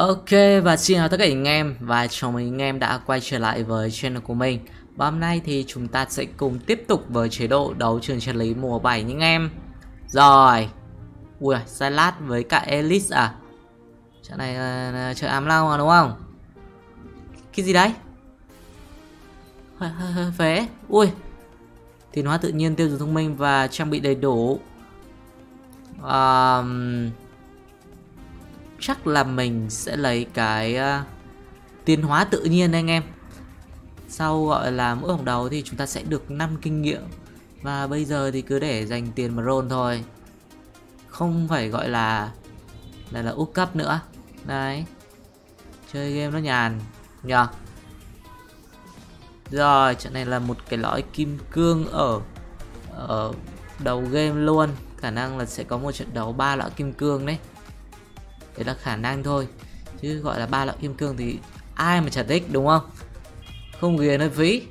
Ok và xin chào tất cả anh em. Và chào mừng anh em đã quay trở lại với channel của mình. Và hôm nay thì chúng ta sẽ cùng tiếp tục với chế độ đấu trường chân lý mùa 7 những em. Rồi. Ui, Silas với cả Elise à? Trận này là chơi ám lao mà đúng không? Cái gì đấy? Phế. Ui. Tiến hóa tự nhiên tiêu dùng thông minh và trang bị đầy đủ. Um, chắc là mình sẽ lấy cái uh, tiến hóa tự nhiên anh em. Sau gọi là mỗi vòng đầu thì chúng ta sẽ được 5 kinh nghiệm. Và bây giờ thì cứ để dành tiền mà roll thôi. Không phải gọi là là là úp cấp nữa. Đấy. Chơi game nó nhàn nhờ. Rồi trận này là một cái lõi kim cương ở ở đầu game luôn. Khả năng là sẽ có một trận đấu ba lõi kim cương đấy đấy là khả năng thôi. Chứ gọi là ba loại kim cương thì ai mà chả thích, đúng không? Không ghiền nơi phí.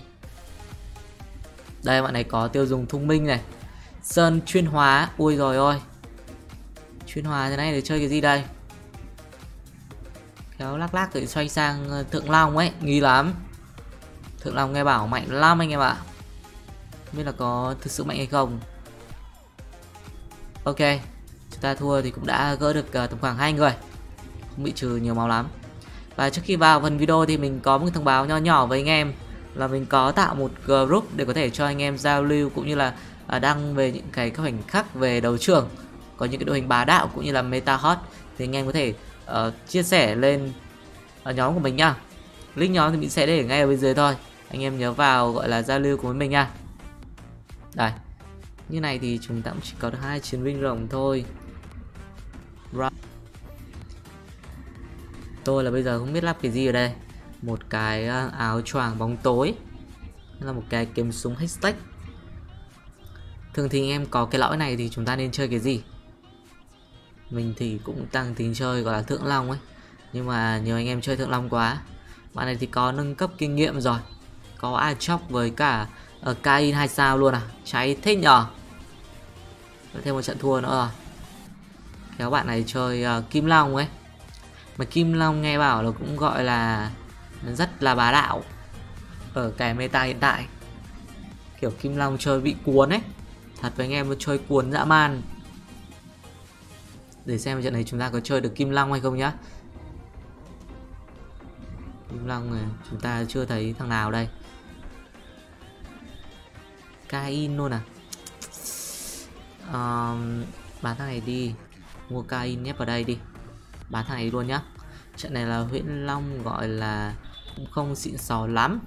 Đây, bạn này có tiêu dùng thông minh này. Sơn chuyên hóa. Ui rồi ôi. Chuyên hóa thế này để chơi cái gì đây? Kéo lắc lắc rồi xoay sang ờ, thượng long ấy. Nghi lắm. Thượng long nghe bảo mạnh lắm anh em ạ. Không biết là có thực sự mạnh hay không. Ok chúng ta thua thì cũng đã gỡ được uh, tầm khoảng hai người. Không bị trừ nhiều máu lắm. Và trước khi vào phần video thì mình có một thông báo nho nhỏ với anh em là mình có tạo một group để có thể cho anh em giao lưu cũng như là uh, đăng về những cái các khoảnh khắc về đấu trường. Có những cái đội hình bá đạo cũng như là meta hot thì anh em có thể uh, chia sẻ lên ở nhóm của mình nhá link nhóm thì mình sẽ để ngay ở bên dưới thôi. Anh em nhớ vào gọi là giao lưu cùng mình nha. Đây. Như này thì chúng ta cũng chỉ có được hai chiến binh rồng thôi tôi là bây giờ không biết lắp cái gì ở đây. Một cái à, áo choàng bóng tối. Là một cái kiếm súng hashtag thường thì anh em có cái lõi này thì chúng ta nên chơi cái gì? Mình thì cũng tăng tính chơi gọi là thượng long ấy. Nhưng mà nhiều anh em chơi thượng long quá. Bạn này thì có nâng cấp kinh nghiệm rồi. Có ai chóc với cả ở uh, Kain 2 sao luôn à? Cháy thích nhở? Thêm một trận thua nữa rồi các bạn này chơi uh, kim long ấy. Mà kim long nghe bảo là cũng gọi là rất là bá đạo ở cái meta hiện tại. Kiểu kim long chơi bị cuốn ấy. Thật với anh em chơi cuốn dã man. Để xem trận này chúng ta có chơi được kim long hay không nhá. Kim long này chúng ta chưa thấy thằng nào đây. Kain luôn à? Um, bán thằng này đi mua Cain nhép vào đây đi. Bán thằng này luôn nhá. Trận này là huyện long gọi là cũng không xịn sò lắm.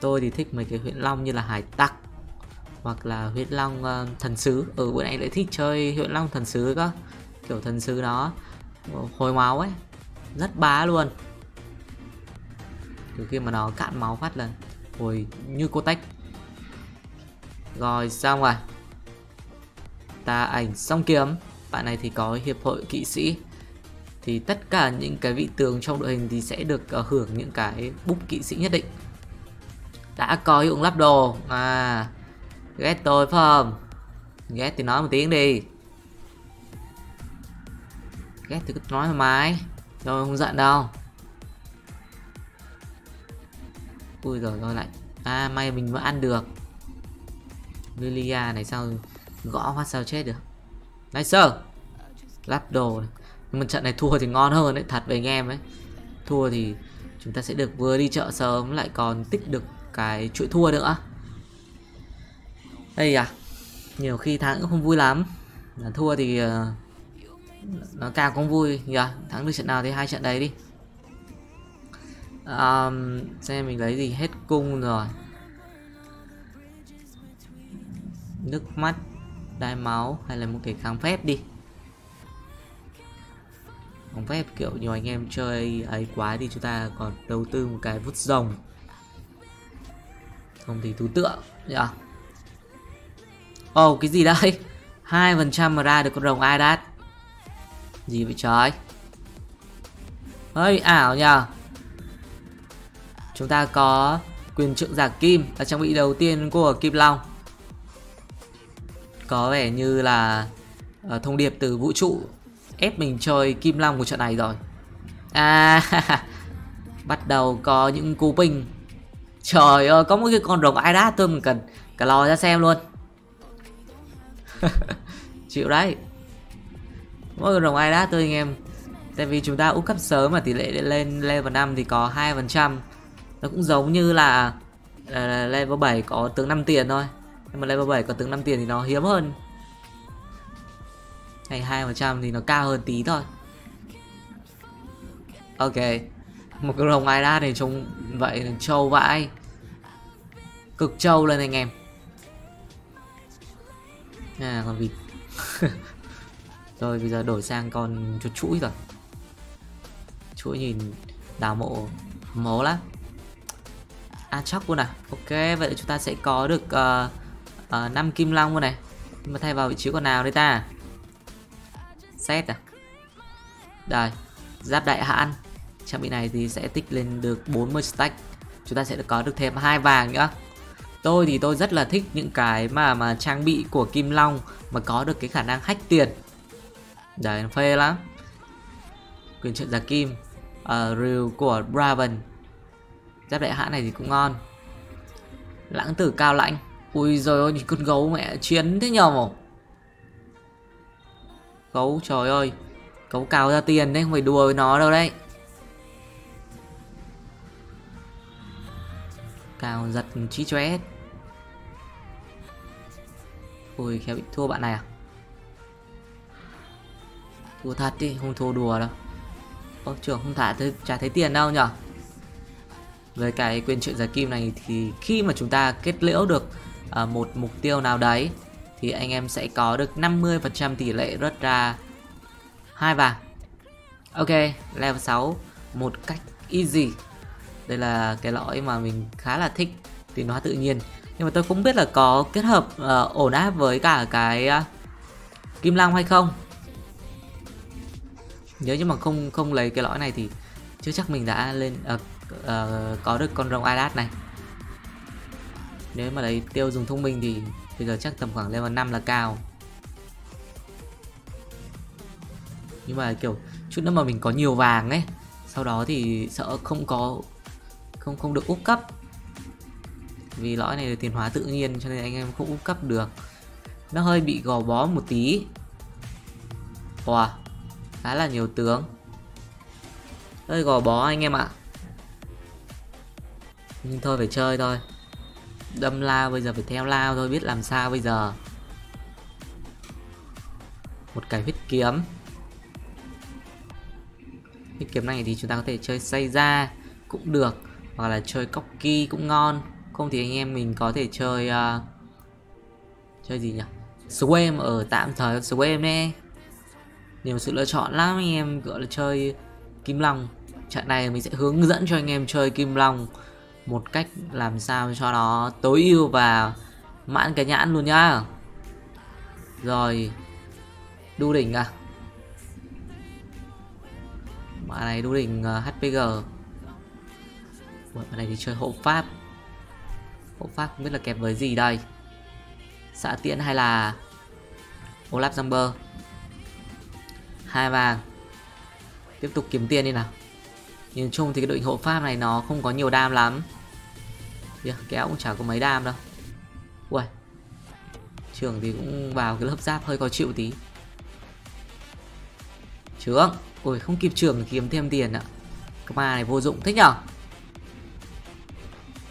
Tôi thì thích mấy cái huyện long như là hải tặc hoặc là huyện long uh, thần sứ. Ở ừ, bữa nay lại thích chơi huyện long thần sứ cơ. Kiểu thần sứ nó hồi máu ấy. Rất bá luôn. Từ khi mà nó cạn máu phát là hồi như cô tách. Rồi xong rồi. Ta ảnh song kiếm bạn này thì có hiệp hội kỵ sĩ. Thì tất cả những cái vị tướng trong đội hình thì sẽ được uh, hưởng những cái búp kỵ sĩ nhất định. Đã có hiệu ứng lắp đồ à ghét tôi phải không? Ghét thì nói một tiếng đi. Ghét thì cứ nói thoải mái. Tôi không giận đâu. Ui rồi rồi lại. À may mình vẫn ăn được. Lilia này sao gõ hoa sao chết được? Nice Lắp đồ này. Nhưng mà trận này thua thì ngon hơn đấy Thật với anh em ấy. Thua thì chúng ta sẽ được vừa đi chợ sớm Lại còn tích được cái chuỗi thua nữa. Đây à Nhiều khi thắng cũng không vui lắm. Là Thua thì uh, Nó càng không vui. Nhỉ Thắng được trận nào thì hai trận đấy đi. Um, Xem mình lấy gì hết cung rồi. Nước mắt đai máu hay là một cái kháng phép đi. Kháng phép kiểu nhiều anh em chơi ấy quá thì chúng ta còn đầu tư một cái vút rồng. Không thì tú tượng nhở? ồ oh, cái gì đây? hai phần trăm mà ra được con rồng ai đát? Gì vậy trời? Hơi ảo nhờ chúng ta có quyền trượng giả kim là trang bị đầu tiên của kim long có vẻ như là uh, thông điệp từ vũ trụ ép mình chơi kim long của trận này rồi. À Bắt đầu có những cú ping. Trời ơi có một cái con rồng ai đá tôi mình cần cả lò ra xem luôn. Chịu đấy. Mỗi con rồng đá tôi anh em. Tại vì chúng ta úp cấp sớm mà tỷ lệ lên level 5 thì có hai phần trăm. Nó cũng giống như là uh, level 7 có tướng 5 tiền thôi. Nhưng mà level 7 còn tướng 5 tiền thì nó hiếm hơn. Hay 2% thì nó cao hơn tí thôi. Ok. Một cái rồng ai này trông vậy là trâu vãi. Cực trâu lên anh em. À con vịt. Rồi bây giờ đổi sang con chuột chuỗi rồi. Chuỗi nhìn đào mộ máu lắm. À chóc luôn à? Ok vậy chúng ta sẽ có được uh, Ờ, uh, 5 kim long luôn này. Nhưng mà thay vào vị trí con nào đây ta? Set à? Đây giáp đại hãn. Trang bị này thì sẽ tích lên được 40 stack. Chúng ta sẽ được có được thêm hai vàng nữa. Tôi thì tôi rất là thích những cái mà mà trang bị của kim long mà có được cái khả năng hack tiền. Đấy phê lắm. Quyền trợ giả kim. Uh, rìu của Braven Giáp đại hãn này thì cũng ngon. Lãng tử cao lãnh. Ui rồi ôi con gấu mẹ chiến thế nhờ. Gấu trời ơi. Gấu cao ra tiền đấy không phải đùa với nó đâu đấy. Cao giật trí chóe hết. Ui khéo bị thua bạn này à? Thua thật đi không thua đùa đâu. Ô trưởng không thả thấy, chả thấy tiền đâu nhở Với cái quyền chuyện giải kim này thì khi mà chúng ta kết liễu được À, một mục tiêu nào đấy thì anh em sẽ có được 50% tỷ lệ rớt ra hai vàng. Ok, level 6 một cách easy. Đây là cái lõi mà mình khá là thích thì nó tự nhiên. Nhưng mà tôi không biết là có kết hợp uh, ổn áp với cả cái uh, kim long hay không nếu như mà không không lấy cái lõi này thì chưa chắc mình đã lên uh, uh, có được con rồng Idas này nếu mà lấy tiêu dùng thông minh thì bây giờ chắc tầm khoảng level 5 là cao. Nhưng mà kiểu, chút nữa mà mình có nhiều vàng ấy, sau đó thì sợ không có, không không được úp cấp. Vì lõi này là tiền hóa tự nhiên, cho nên anh em không úp cấp được. Nó hơi bị gò bó một tí. Wow khá là nhiều tướng. Hơi gò bó anh em ạ. Nhưng thôi, phải chơi thôi đâm lao bây giờ phải theo lao thôi biết làm sao bây giờ. Một cái huyết kiếm. Huyết kiếm này thì chúng ta có thể chơi xây ra cũng được hoặc là chơi cóc ki cũng ngon. Không thì anh em mình có thể chơi uh, chơi gì nhỉ? Swim ở tạm thời swim nè nhiều sự lựa chọn lắm anh em gọi là chơi kim long. Trận này mình sẽ hướng dẫn cho anh em chơi kim long một cách làm sao cho nó tối ưu và mãn cái nhãn luôn nhá. Rồi đu đỉnh à. Bạn này đu đỉnh uh, hpg bạn này thì chơi hộ pháp. Hộ pháp không biết là kẹp với gì đây. Xạ tiễn hay là olaf jumper? Hai vàng. Tiếp tục kiếm tiền đi nào. Nhìn chung thì cái đội hộ pháp này nó không có nhiều đam lắm yeah, kéo cũng chả có mấy đam đâu. Ui trường thì cũng vào cái lớp giáp hơi có chịu tí. Trưởng ui không kịp trưởng kiếm thêm tiền ạ. Cái ma này vô dụng thích nhở?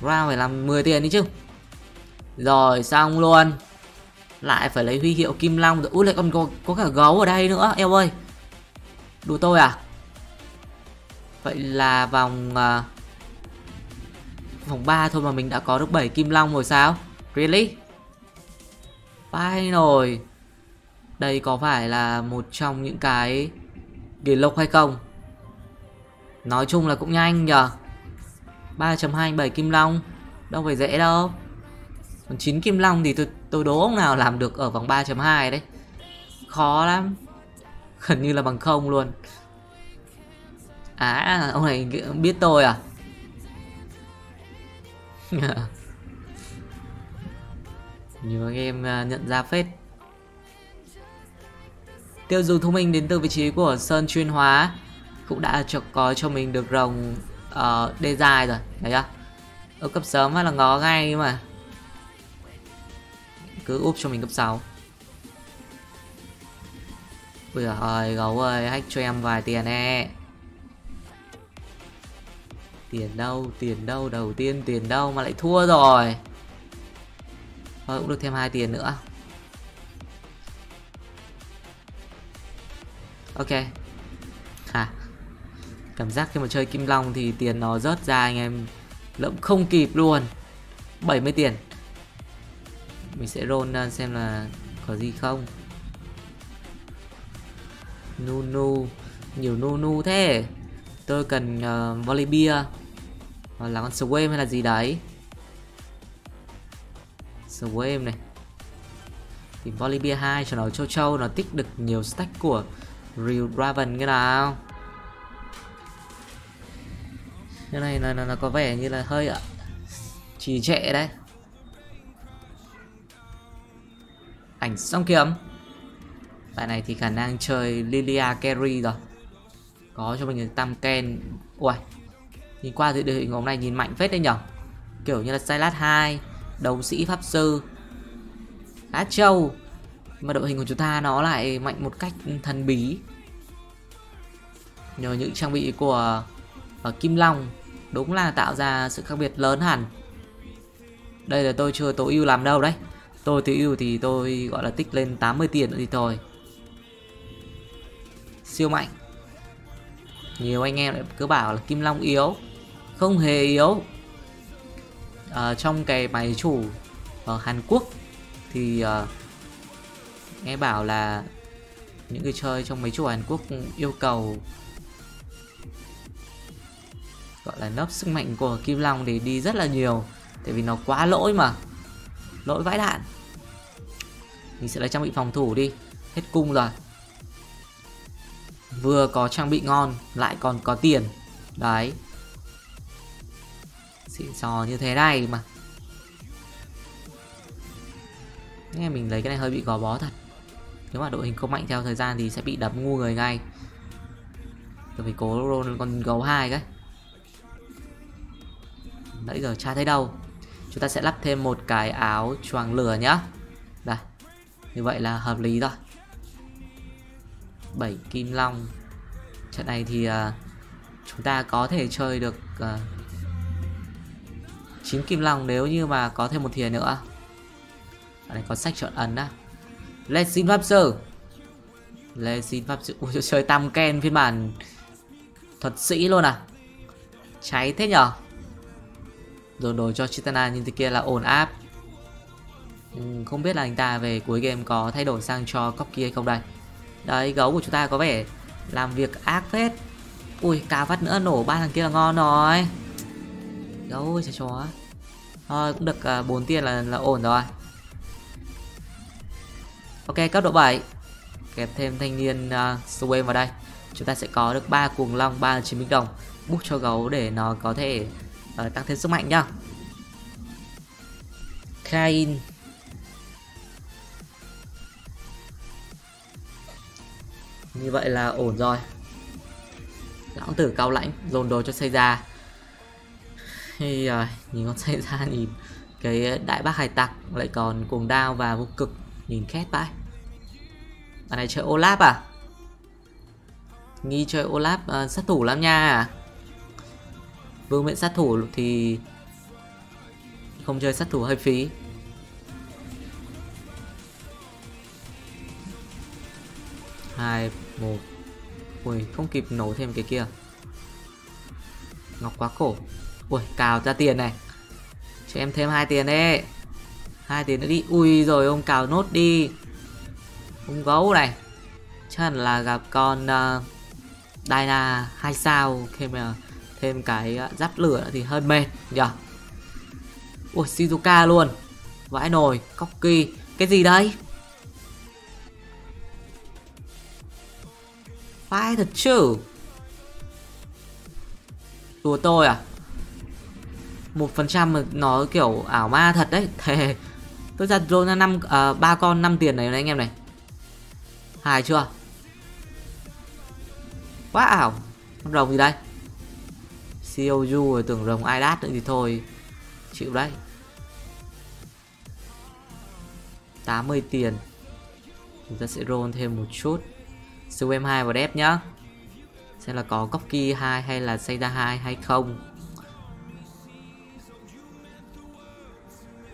Round phải làm 10 tiền đi chứ. Rồi xong luôn. Lại phải lấy huy hiệu kim long rồi. Ui lại còn có, có cả gấu ở đây nữa eo ơi. Đùa tôi à? Vậy là vòng uh, Vòng 3 thôi mà mình đã có được 7 kim long rồi sao? Really? Phải rồi Đây có phải là một trong những cái Kỷ lục hay không? Nói chung là cũng nhanh nhờ. 3.27 kim long. Đâu phải dễ đâu. Còn 9 kim long thì tôi tôi đố ông nào làm được ở vòng 3.2 đấy. Khó lắm. Gần như là bằng không luôn. À ông này biết tôi à? Nhiều anh em à, nhận ra phết. Tiêu dùng thông minh đến từ vị trí của sơn chuyên hóa cũng đã cho có cho mình được rồng uh, đê dài rồi thấy chưa? Ở cấp sớm là ngó ngay mà. Cứ úp cho mình cấp 6 Ui giời gấu ơi hack cho em vài tiền nè Tiền đâu tiền đâu, đầu tiên tiền đâu mà lại thua rồi. Thôi cũng được thêm hai tiền nữa. Ok. À Cảm giác khi mà chơi Kim Long thì tiền nó rớt ra anh em Lẫm không kịp luôn. 70 tiền. Mình sẽ roll uh, xem là có gì không. Nunu Nhiều Nunu thế. Tôi cần ờ, uh, Volibear Hoặc là con Swim hay là gì đấy. Swim này. Thì volley bia hai cho nó châu châu Nó tích được nhiều stack của Real Raven cái nào. Cái này là nó, nó có vẻ như là hơi ạ Trì trệ đấy. Ảnh song kiếm Bài này thì khả năng chơi Lilia carry rồi. Có cho mình tam ken. Ui Nhìn qua thì đội hình hôm nay nhìn mạnh phết đấy nhở. Kiểu như là Silas 2 Đấu sĩ Pháp Sư, Á Châu. Mà đội hình của chúng ta nó lại mạnh một cách thần bí. Nhờ những trang bị của ở Kim Long, Đúng là tạo ra sự khác biệt lớn hẳn. Đây là tôi chưa tối ưu làm đâu đấy. Tôi tối ưu thì tôi, gọi là, tích lên 80 tiền nữa thì thôi. Siêu mạnh nhiều anh em lại cứ bảo là kim long yếu. Không hề yếu. À, trong cái máy chủ ở hàn quốc thì uh, nghe bảo là những người chơi trong máy chủ hàn quốc yêu cầu gọi là nấp sức mạnh của kim long để đi rất là nhiều tại vì nó quá lỗi mà. Lỗi vãi đạn. Mình sẽ lấy trang bị phòng thủ đi. Hết cung rồi vừa có trang bị ngon, lại còn có tiền. Đấy. Xịn sò như thế này mà. Nghe mình lấy cái này hơi bị gò bó thật. Nếu mà đội hình không mạnh theo thời gian thì sẽ bị đấm ngu người ngay. Tôi phải cố roll con gấu hai cái nãy giờ cha thấy đâu. Chúng ta sẽ lắp thêm một cái áo choàng lửa nhá. Đây. Như vậy là hợp lý rồi. 7 kim long. Trận này thì uh, chúng ta có thể chơi được à, uh, 9 kim long nếu như mà có thêm một thìa nữa. Ở đây có sách chọn ấn á. Lên xin pháp sư lên xin pháp sư Ui, chơi tam ken phiên bản thuật sĩ luôn à. Cháy thế nhở? Rồi đồ cho Chitana nhưng thế kia là ổn áp. Ừ, không biết là anh ta về cuối game có thay đổi sang cho copy hay không đây. Đấy gấu của chúng ta có vẻ làm việc ác phết. Ui cà vắt nữa nổ ba thằng kia là ngon rồi. Gấu ơi chó. Thôi cũng được à, uh, 4 tiền là, là ổn rồi. Ok cấp độ 7 Kẹp thêm thanh niên uh, Sway vào đây. Chúng ta sẽ có được ba cuồng long, ba chiến binh đồng. Bút cho gấu để nó có thể uh, tăng thêm sức mạnh nhá. Kain. Như vậy là ổn rồi. Lão tử cao lãnh Dồn đồ cho xây ra Thì ờ, nhìn con xây ra nhìn Cái đại bác hải tặc Lại còn cuồng đao và vô cực Nhìn khét vãi. Bạn này chơi Olaf à? Nghi chơi Olaf uh, ờ, sát thủ lắm nha. Vương miện sát thủ thì Không chơi sát thủ hơi phí. Hai một ui không kịp nổ thêm cái kia. Ngọc quá cổ ui cào ra tiền này. Cho em thêm hai tiền đi, hai tiền nữa đi. Ui rồi ông cào nốt đi. Ông gấu này. Chắc là gặp con ờ, uh, Dyna hai sao? Thêm uh, thêm cái uh, giáp lửa thì hơi mệt nhở ui Shizuka luôn. Vãi nồi Cocky. Cái gì đây phải thật chứ. Đùa tôi à? Một phần trăm nó kiểu ảo ma thật đấy. Thề Tôi ra roll ra năm à, ba con 5 tiền này, này anh em này. Hài chưa? Quá ảo con rồng gì đây? COU rồi tưởng rồng Idat nữa thì thôi. Chịu đấy. 80 tiền. Chúng ta sẽ roll thêm một chút siêu em 2 vào đép nhá. Xem là có Cocky 2 hay là Seiza 2 hay không.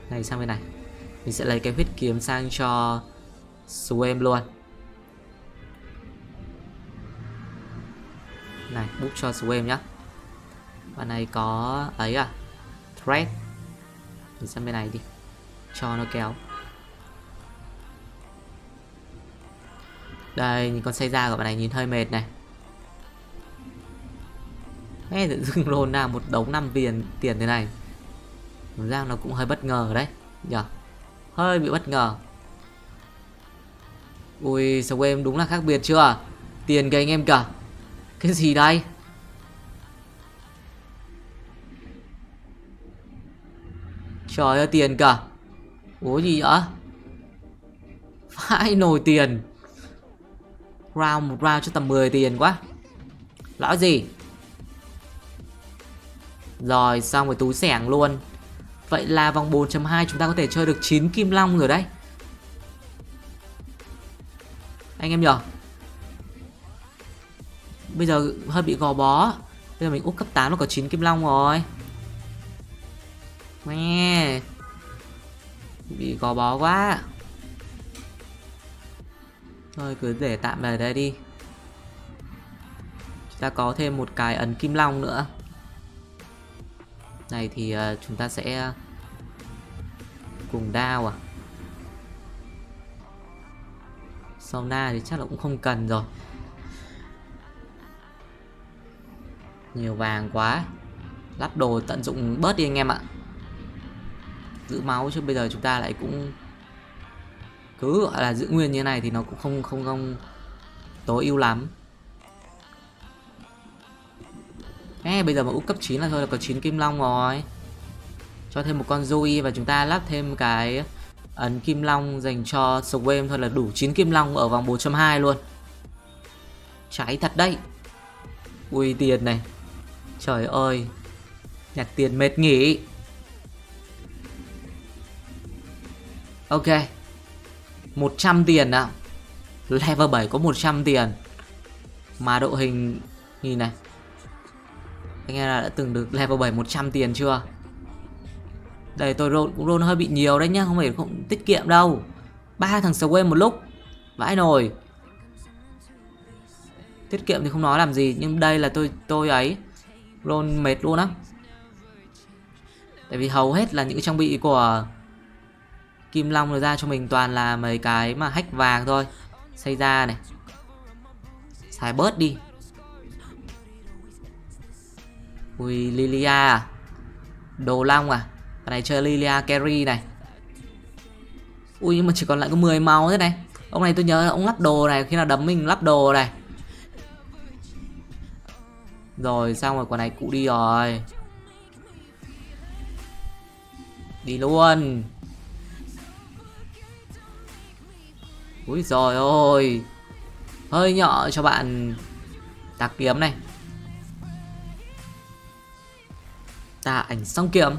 Này, sang bên này. Mình sẽ lấy cái huyết kiếm sang cho Swim luôn. Này book cho Swim nhá. Bạn này có ấy à? Thread mình sang bên này đi. Cho nó kéo. Đây, nhìn con xây ra của bạn này nhìn hơi mệt này. Nghe tự dưng roll ra một đống năm tiền tiền thế này. Cảm giác nó cũng hơi bất ngờ đấy. Nhở? Hơi bị bất ngờ. Ui, sao em đúng là khác biệt chưa? Tiền cái anh em cả cái gì đây? Trời ơi, tiền cả ủa gì vậy? Phải nổi tiền round, một round cho tầm 10 tiền quá. Lão gì? Rồi, xong rồi túi sẻng luôn. Vậy là vòng 4.2 chúng ta có thể chơi được 9 kim long rồi đấy. Anh em nhở Bây giờ hơi bị gò bó. Bây giờ mình úp cấp 8 nó có 9 kim long rồi. Mẹ. Bị gò bó quá. Thôi cứ để tạm về đây đi. Chúng ta có thêm một cái ấn kim long nữa. Này thì uh, chúng ta sẽ ờ, Cùng đao à? Sauna thì chắc là cũng không cần rồi. Nhiều vàng quá. Lắp đồ tận dụng bớt đi anh em ạ. Giữ máu chứ bây giờ chúng ta lại cũng cứ gọi là giữ nguyên như này thì nó cũng không không không tối ưu lắm. Ê, bây giờ mà úp cấp 9 là thôi là có 9 kim long rồi. Cho thêm một con Zoe và chúng ta lắp thêm cái ấn kim long dành cho Swim thôi là đủ 9 kim long ở vòng 4.2 luôn. Cháy thật đấy. Ui tiền này. Trời ơi. Nhặt tiền mệt nghỉ. Ok. 100 tiền ạ. Level 7 có 100 tiền. Mà độ hình, Nhìn này. Anh em đã từng được level 7 100 tiền chưa? Đây, tôi roll cũng roll hơi bị nhiều đấy nhá, Không phải không tiết kiệm đâu. Ba thằng Sway một lúc, Vãi nồi. Tiết kiệm thì không nói làm gì, Nhưng đây là tôi tôi ấy. Roll mệt luôn á. Tại vì hầu hết là những trang bị của Kim Long rồi ra cho mình toàn là mấy cái mà hách vàng thôi. Xây ra này. Xài bớt đi. Ui, Lilia à? Đồ Long à? Cái này chơi Lilia carry này. Ui, nhưng mà chỉ còn lại có 10 máu thế này. Ông này tôi nhớ là ông lắp đồ này, Khi nào đấm mình lắp đồ này. Rồi, xong rồi quả này cụ đi rồi. Đi luôn. Úi rồi ôi Hơi nhỏ cho bạn Tạc kiếm này. Tà ảnh song kiếm.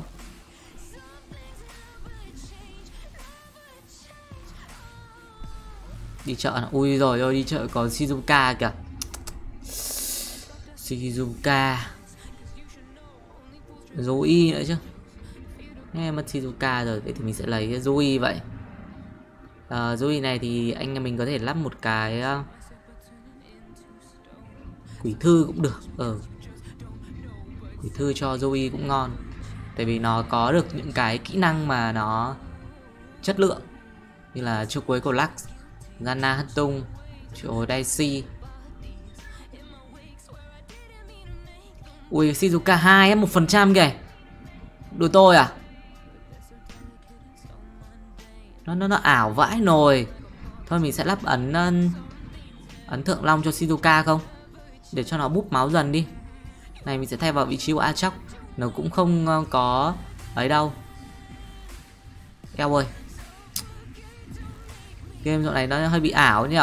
Đi chợ nào? Ui rồi ôi đi chợ có Shizuka kìa. Shizuka. Zoe nữa chứ. Nghe mất Shizuka rồi, Vậy thì mình sẽ lấy Zoe vậy uh, Zoe này thì anh em mình có thể lắp một cái uh, quỷ thư cũng được. Ờ quỷ thư cho Zoe cũng ngon. Tại vì nó có được những cái kỹ năng mà nó chất lượng. Như là chiêu cuối của Lux Gana hất tung chỗ Daisy Ui Shizuka 2 một 1% kìa. Đùa tôi à? Nó nó nó ảo vãi nồi. Thôi mình sẽ lắp ấn ấn thượng long cho Shizuka không? Để cho nó búp máu dần đi. Này, mình sẽ thay vào vị trí của Achok nó cũng không có ấy đâu. Eo ơi. Game dạo này nó hơi bị ảo nhỉ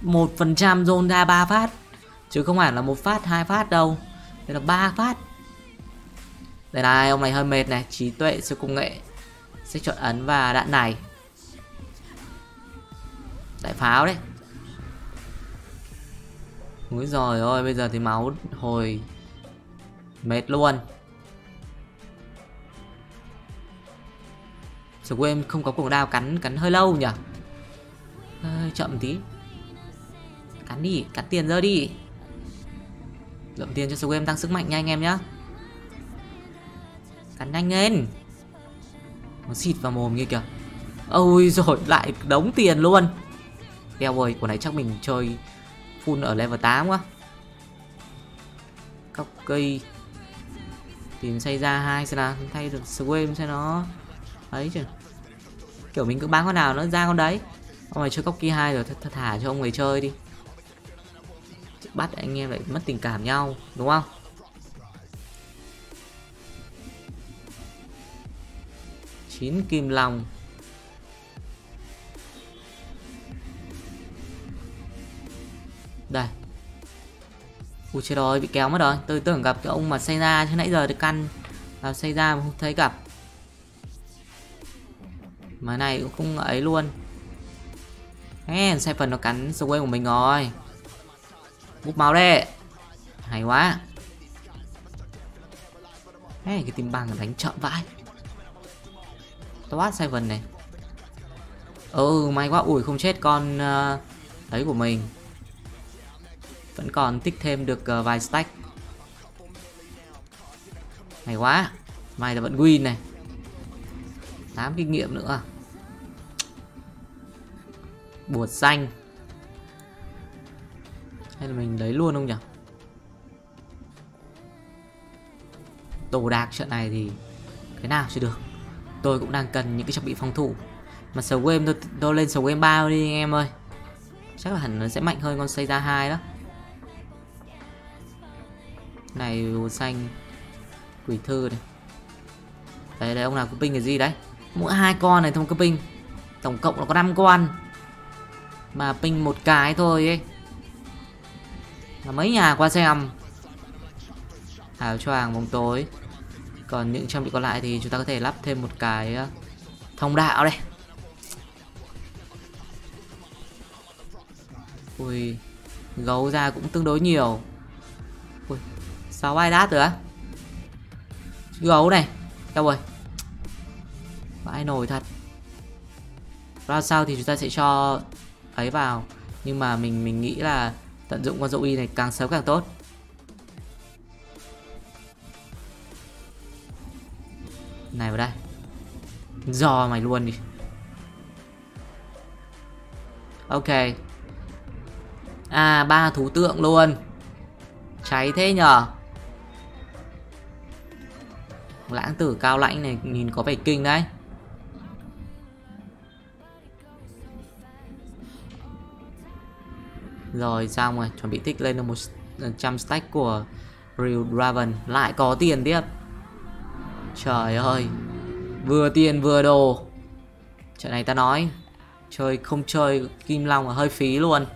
một phần trăm zone ra ba phát. Chứ không hẳn là một phát, hai phát đâu. Đây là ba phát. Đây này, ông này hơi mệt này. Trí tuệ siêu công nghệ sẽ chọn ấn và đạn này. Đại pháo đấy. Úi rồi ơi, bây giờ thì máu hồi mệt luôn. Swim không có cuồng đao cắn cắn hơi lâu nhỉ? Hơi chậm tí. Cắn đi, cắn tiền rơi đi. Lượng tiền cho Swim tăng sức mạnh nha anh em nhá. Cắn nhanh lên nó xịt vào mồm như kìa. Ôi rồi lại đống tiền luôn. Đeo ơi, của này chắc mình chơi full ở level 8 quá. Cóc cây. Tìm xây ra hai xem nào, thay được swim xem nó. Ấy chứ. Kiểu mình cứ bán con nào nó ra con đấy. Ông này chơi cóc kia hai rồi, th th thả cho ông người chơi đi. Bắt anh em lại mất tình cảm nhau, đúng không? Chín kim long. Đây. Ui trời ơi bị kéo mất rồi. Tôi tưởng gặp cái ông mà xây ra chứ nãy giờ được căn. Vào xây ra mà không thấy gặp. Mà này cũng không ấy luôn. Ê, xe phần nó cắn sway của mình rồi. Bút máu đấy. Hay quá. Ê, cái tim bằng đánh chậm vãi. Toát Seven này. Ừ may quá. Ủi không chết con ờ, uh, Đấy của mình. Vẫn còn tích thêm được uh, vài stack. May quá. May là vẫn win này. 8 kinh nghiệm nữa. Bột xanh. Hay là mình lấy luôn không nhỉ? Đồ đạc trận này thì Cái nào chưa được? Tôi cũng đang cần những cái trang bị phòng thủ. Mà sầu game tôi, tôi lên sầu game bao đi anh em ơi. Chắc là hẳn nó sẽ mạnh hơn con xây ra hai đó. Này màu xanh. Quỷ thư này. Đấy đấy ông nào có ping cái gì đấy? Mỗi hai con này thông có ping. Tổng cộng là có 5 con. Mà ping một cái thôi ấy. Là mấy nhà qua xem. Áo choàng bóng tối còn những trang bị còn lại thì chúng ta có thể lắp thêm một cái ờ, thông đạo đây. Ui, gấu ra cũng tương đối nhiều. Ui, sao ai đát nữa gấu này đâu rồi vãi nổi thật. Ra sao thì chúng ta sẽ cho ấy vào. Nhưng mà mình mình nghĩ là tận dụng con dậu y này càng sớm càng tốt. Này vào đây. Dò mày luôn đi. Ok. À ba thú tượng luôn. Cháy thế nhở lãng tử cao lãnh này, nhìn có vẻ kinh đấy. Rồi xong rồi Chuẩn bị tích lên được 100 stack của Real Draven. Lại có tiền tiếp. Trời ơi Vừa tiền vừa đồ. Trận này ta nói Chơi không chơi Kim Long là hơi phí luôn.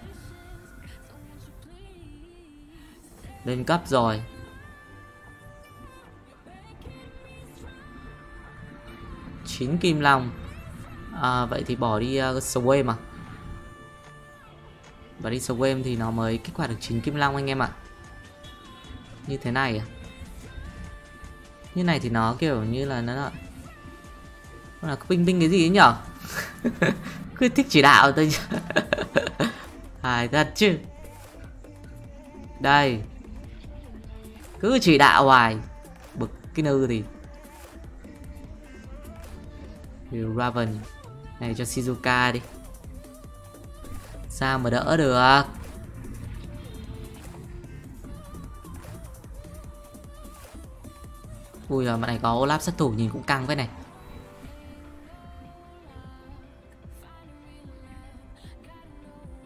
Lên cấp rồi. Chín kim long. À, vậy thì bỏ đi uh, sway mà. Và đi sầu thì nó mới kích hoạt được chín kim long anh em ạ. Như thế này à? Như này thì nó kiểu như là nó là là binh cái gì ấy nhở? Cứ thích chỉ đạo tôi hài thật chứ. Đây. Cứ chỉ đạo hoài. Bực cái nư thì. Raven. Này cho Shizuka đi. Sao mà đỡ được? Ui giời, bạn này có Olaf sát thủ nhìn cũng căng với này.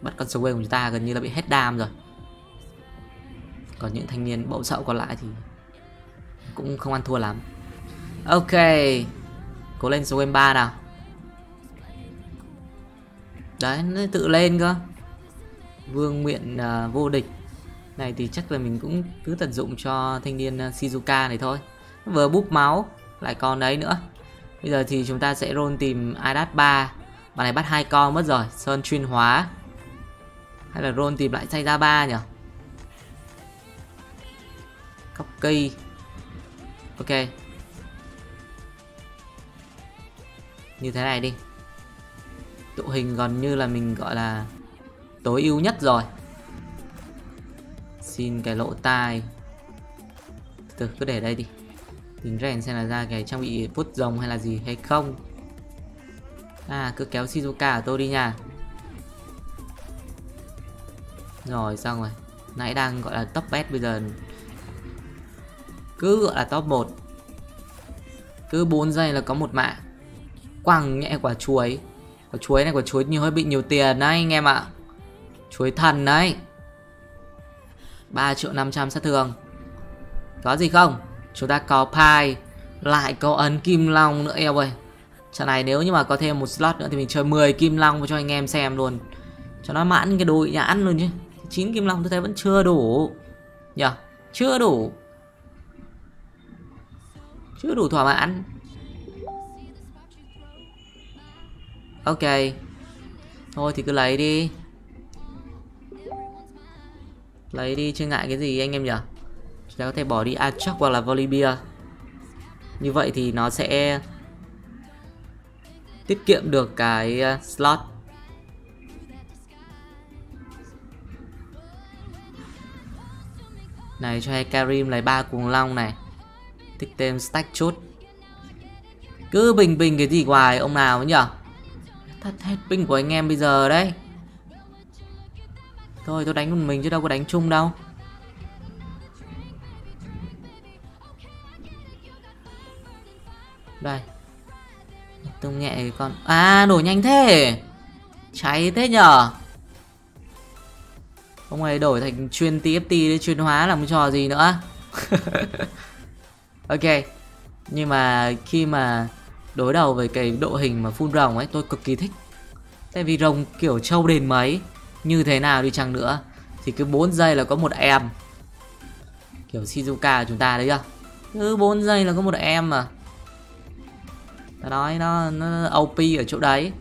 Bắt con Sway của chúng ta gần như là bị hết đam rồi. Còn những thanh niên bậu sợ còn lại thì Cũng không ăn thua lắm. Ok Cố lên Sway 3 nào. Đấy nó tự lên cơ. Vương Nguyện uh, à, vô địch. Này thì chắc là mình cũng cứ tận dụng cho thanh niên uh, Shizuka này thôi vừa búp máu, lại con đấy nữa. Bây giờ thì chúng ta sẽ roll tìm Idat 3 bạn này bắt hai con mất rồi, sơn chuyên hóa. Hay là roll tìm lại say ra ba nhỉ? Copy ok. Như thế này đi. Tụ hình gần như là mình gọi là tối ưu nhất rồi. Xin cái lỗ tai. Từ, cứ để đây đi tính rèn xem là ra cái trang bị phút rồng hay là gì hay không. À cứ kéo Shizuka của tôi đi nha. Rồi, xong rồi. Nãy đang gọi là top best bây giờ. Cứ gọi là top 1 cứ 4 giây là có một mạng. Quăng nhẹ quả chuối. Quả chuối này quả chuối nhiều hơi bị nhiều tiền đấy, anh em ạ. Chuối thần đấy. 3 triệu 500 sát thương. Có gì không? Chúng ta có pi, lại có ấn kim long nữa, eo ơi. Trận này nếu như mà có thêm một slot nữa thì mình chơi 10 kim long cho anh em xem luôn. Cho nó mãn cái đội nhãn luôn chứ. 9 kim long tôi thấy vẫn chưa đủ. Nhỉ chưa đủ. Chưa đủ thỏa mãn. Ok. Thôi thì cứ lấy đi. Lấy đi chưa ngại cái gì anh em nhỉ chúng ta có thể bỏ đi Achok hoặc là Volibear như vậy thì nó sẽ tiết kiệm được cái ờ, slot. Này, cho hai Karim lấy ba cuồng long này. Tích thêm stack chút. Cứ bình bình cái gì hoài, ông nào nhỉ? Thật hết pin của anh em bây giờ đấy. Thôi, tôi đánh một mình chứ đâu có đánh chung đâu. Đây. Tung nhẹ con à nổ nhanh thế. Cháy thế nhở ông ấy đổi thành chuyên TFT để chuyên hóa làm trò gì nữa. Ok. Nhưng mà khi mà đối đầu với cái độ hình mà phun rồng ấy, tôi cực kỳ thích. Tại vì rồng kiểu trâu đền mấy, như thế nào đi chăng nữa. Thì cứ 4 giây là có một em. Kiểu Shizuka của chúng ta đấy chưa cứ 4 giây là có một em mà ta nói nó, nó OP ở chỗ đấy.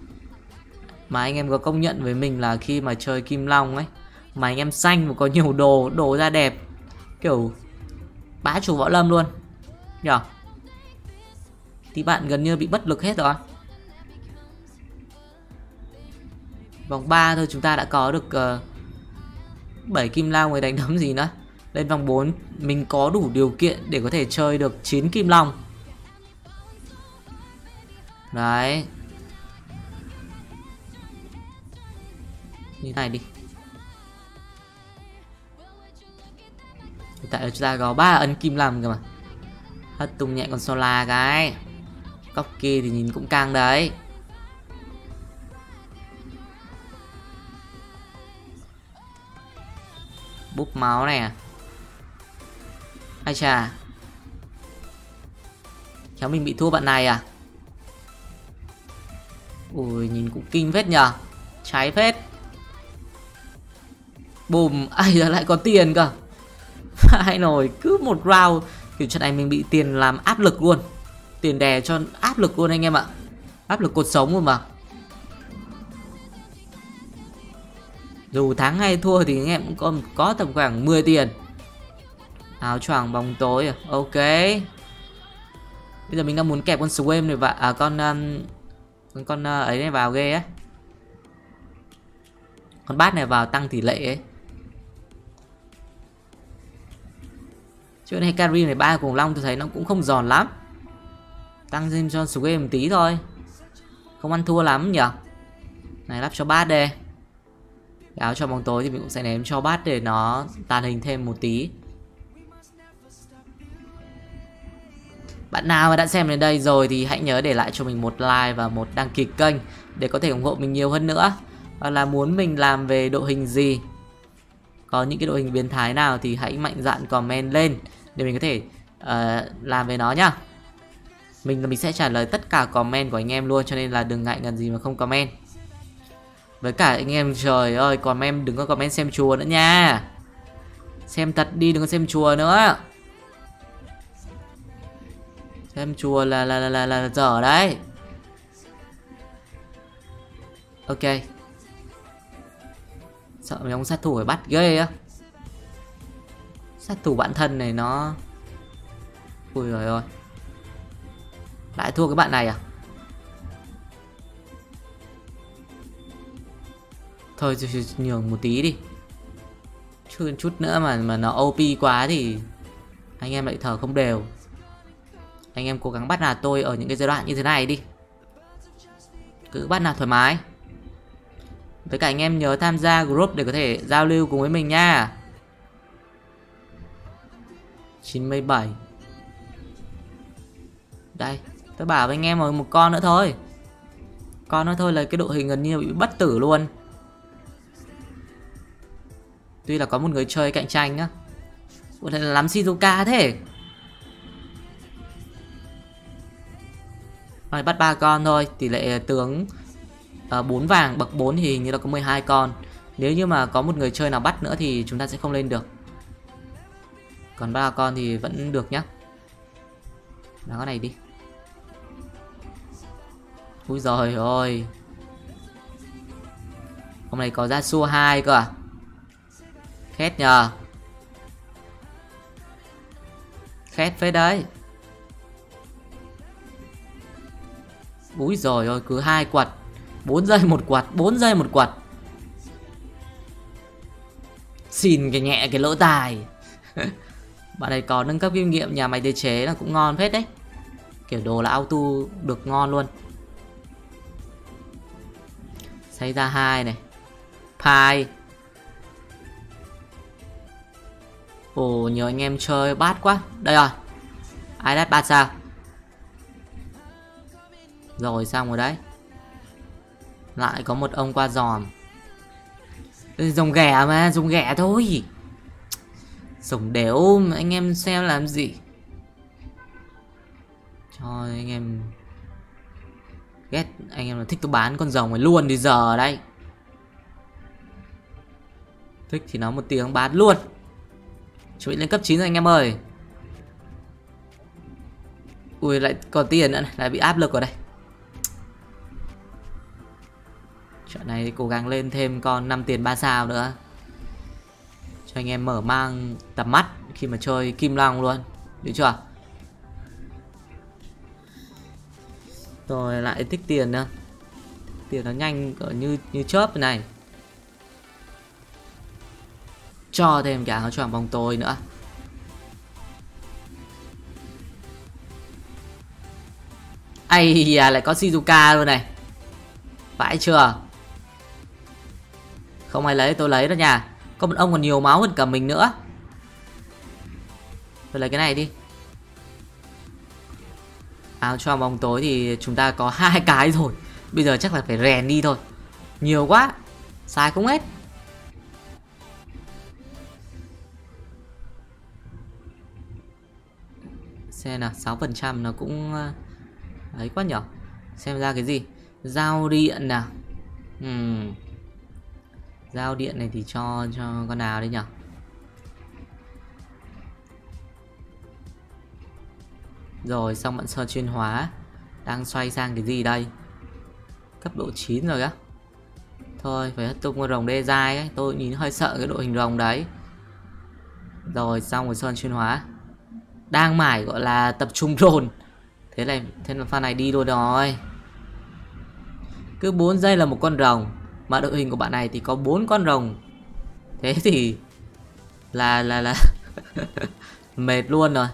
Mà anh em có công nhận với mình là khi mà chơi Kim Long ấy mà anh em xanh mà có nhiều đồ đồ ra đẹp kiểu bá chủ võ lâm luôn. Nhở thì bạn gần như bị bất lực hết rồi. Vòng 3 thôi chúng ta đã có được ờ, uh, 7 kim long người đánh đấm gì nữa. Lên vòng 4 mình có đủ điều kiện để có thể chơi được 9 kim long đấy. Như này đi. Tại là chúng ta có ba ấn kim làm cơ mà. Hất tung nhẹ con sola cái. Cóc kia thì nhìn cũng căng đấy. Búp máu này à? Ai chà. Khéo mình bị thua bạn này à? Ui nhìn cũng kinh phết nhờ. Cháy phết. Bùm ai giờ lại có tiền cơ. Phải nổi cứ một round. Kiểu trận này mình bị tiền làm áp lực luôn. Tiền đè cho áp lực luôn anh em ạ. Áp lực cuộc sống luôn mà. Dù thắng hay thua thì anh em cũng có, có tầm khoảng 10 tiền. Áo choàng bóng tối à. Ok. Bây giờ mình đang muốn kẹp con swim này và à, con um, con con ờ, ấy này vào ghê á con bát này vào tăng tỷ lệ ấy. Chuyện này carry này ba cùng long tôi thấy nó cũng không giòn lắm. Tăng thêm cho swim một tí thôi. Không ăn thua lắm nhỉ này, lắp cho bát đây. Áo cho bóng tối thì mình cũng sẽ ném cho bát để nó tàn hình thêm một tí. Bạn nào mà đã xem đến đây rồi thì hãy nhớ để lại cho mình một like và một đăng ký kênh để có thể ủng hộ mình nhiều hơn nữa. Hoặc là muốn mình làm về độ hình gì, có những cái độ hình biến thái nào thì hãy mạnh dạn comment lên để mình có thể uh, làm về nó nhá. Mình là mình sẽ trả lời tất cả comment của anh em luôn cho nên là đừng ngại ngần gì mà không comment. Với cả anh em trời ơi comment đừng có comment xem chùa nữa nha Xem thật đi đừng có xem chùa nữa Xem chùa là là là là, là dở đấy. Ok. Sợ mấy ông sát thủ phải bắt ghê á. Sát thủ bạn thân này nó Ui rồi ôi Lại thua cái bạn này à? Thôi nhường một tí đi. Chứ chút nữa mà mà nó OP quá thì Anh em lại thở không đều. Anh em cố gắng bắt nạt tôi ở những cái giai đoạn như thế này đi. Cứ bắt nạt thoải mái. Với cả anh em nhớ tham gia group để có thể giao lưu cùng với mình nha. 97 Đây, Tôi bảo với anh em rồi một con nữa thôi. Con nữa thôi là cái đội hình gần như bị bất tử luôn. Tuy là có một người chơi cạnh tranh á. Có thể là lắm Shizuka thế? Rồi bắt ba con thôi. Tỷ lệ tướng ờ, uh, 4 vàng bậc 4 thì hình như là có 12 con. Nếu như mà có một người chơi nào bắt nữa thì chúng ta sẽ không lên được. Còn ba con thì vẫn được nhá. Đá con này đi. Úi giời ơi. Hôm nay có ra xua 2 cơ à? Khét nhờ. Khét phết đấy. Úi rồi ơi, cứ hai quạt. 4 giây một quạt 4 giây một quạt. Xin cái nhẹ cái lỗ tài Bạn này có nâng cấp kinh nghiệm, nhà máy đế chế là cũng ngon phết đấy. Kiểu đồ là auto được ngon luôn. Xây ra hai này. Pai Ồ nhiều anh em chơi bát quá. Đây rồi. Ai đắt bát sao? Rồi xong rồi đấy. Lại có một ông qua giòm. Dùng ghẻ mà, Dùng ghẻ thôi. Dùng đều anh em xem làm gì? Cho anh em Ghét anh em là thích tôi bán con rồng này luôn đi giờ đây Thích thì nó một tiếng bán luôn. Chuẩn bị lên cấp 9 rồi anh em ơi. Ui, lại còn tiền nữa này, Lại bị áp lực ở đây. Trận này cố gắng lên thêm con 5 tiền 3 sao nữa. Cho anh em mở mang tầm mắt Khi mà chơi Kim Long luôn. Được chưa? Rồi, lại tích tiền nữa. Tiền nó nhanh ở như như chớp này. Cho thêm cả áo choàng bóng tối nữa. Ai à lại có Shizuka luôn này. Phải chưa? Không ai lấy, tôi lấy đó nha. Có một ông còn nhiều máu hơn cả mình nữa. Tôi lấy cái này đi. Áo cho bóng tối thì chúng ta có hai cái rồi. Bây giờ chắc là phải rèn đi thôi. Nhiều quá. Sai không hết. Xem nào 6% nó cũng à, ấy quá nhở? Xem ra cái gì? Giao điện nào uhm giao điện này thì cho cho con nào đấy nhở? Rồi, xong bạn sơn chuyên hóa. Đang xoay sang cái gì đây? Cấp độ 9 rồi á. Thôi, phải hất tung con rồng đê dai ấy. Tôi nhìn hơi sợ cái đội hình rồng đấy. Rồi, xong rồi sơn chuyên hóa. Đang mải gọi là tập trung dồn thế này, thế là pha này đi luôn rồi. Cứ 4 giây là một con rồng mà đội hình của bạn này thì có bốn con rồng. Thế thì là là là mệt luôn rồi.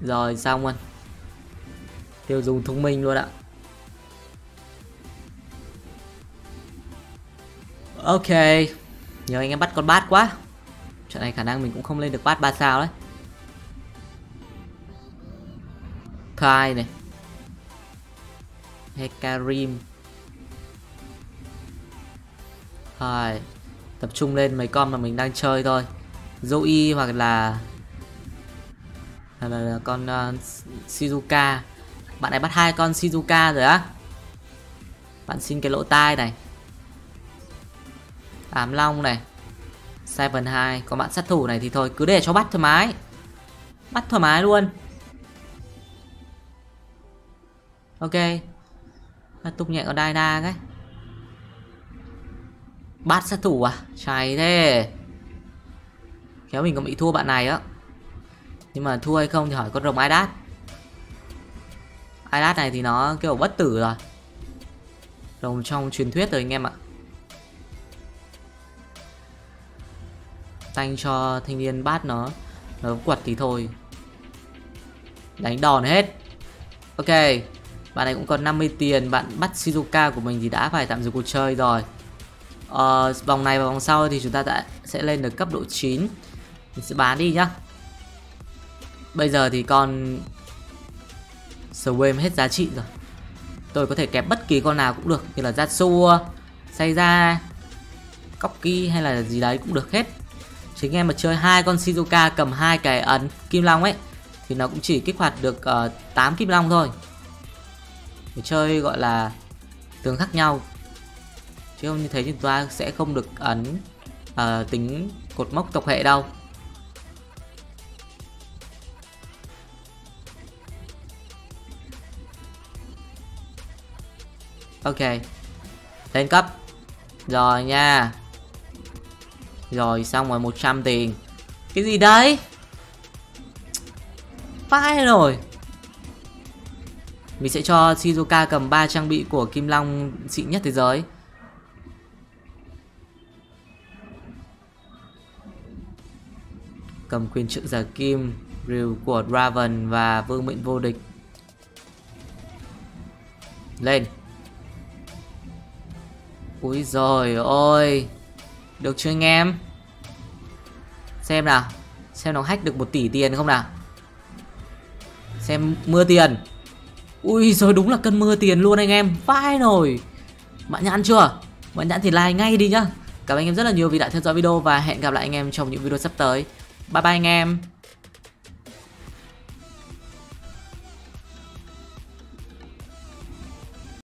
Rồi, xong rồi. Tiêu dùng thông minh luôn ạ. Ok. Nhớ anh em bắt con bát quá. Trận này khả năng mình cũng không lên được bát ba sao đấy. Kai này. Hecarim Rồi Tập trung lên mấy con mà mình đang chơi thôi. Zoe hoặc là là, là, là con uh, Shizuka. Bạn này bắt hai con Shizuka rồi á. Bạn xin cái lỗ tai này. Ám Long này. Seven 2 còn bạn sát thủ này thì thôi cứ để cho bắt thoải mái. Bắt thoải mái luôn. Ok. Tung nhẹ có đai đa cái bát sát thủ à? Cháy thế. Khéo mình có bị thua bạn này á. Nhưng mà thua hay không thì hỏi con rồng Idat Idat này thì nó kiểu bất tử rồi. Rồng trong truyền thuyết rồi anh em ạ. Tanh cho thanh niên bát nó Nó quật thì thôi. Đánh đòn hết. Ok. Bạn này cũng còn 50 tiền Bạn bắt Shizuka của mình thì đã phải tạm dừng cuộc chơi rồi. Ờ, Vòng này và vòng sau thì chúng ta đã sẽ lên được cấp độ 9 Mình sẽ bán đi nhá. Bây giờ thì con Swim hết giá trị rồi. Tôi có thể kẹp bất kỳ con nào cũng được Như là Zatsu, Seiza cocky hay là gì đấy cũng được hết. Chính em mà chơi hai con Shizuka cầm hai cái ấn Kim Long ấy Thì nó cũng chỉ kích hoạt được ờ, uh, 8 Kim Long thôi. Để chơi gọi là Tướng khác nhau. Chứ không như thế chúng ta sẽ không được ấn uh, tính cột mốc tộc hệ đâu. Ok Lên cấp. Rồi nha. Rồi xong rồi 100 tiền. Cái gì đấy Vãi rồi. Mình sẽ cho Shizuka cầm 3 trang bị của Kim Long xịn nhất thế giới. Cầm quyền trợ giả kim, Rìu của Raven và vương mệnh vô địch. Lên. Úi rồi ôi Được chưa anh em? Xem nào, Xem nó hack được 1 tỷ tiền không nào? Xem mưa tiền. Ui rồi đúng là cơn mưa tiền luôn anh em. Vãi nổi Bạn nhãn chưa? Bạn nhãn thì like ngay đi nhá. Cảm ơn anh em rất là nhiều vì đã theo dõi video Và hẹn gặp lại anh em trong những video sắp tới. Bye bye anh em.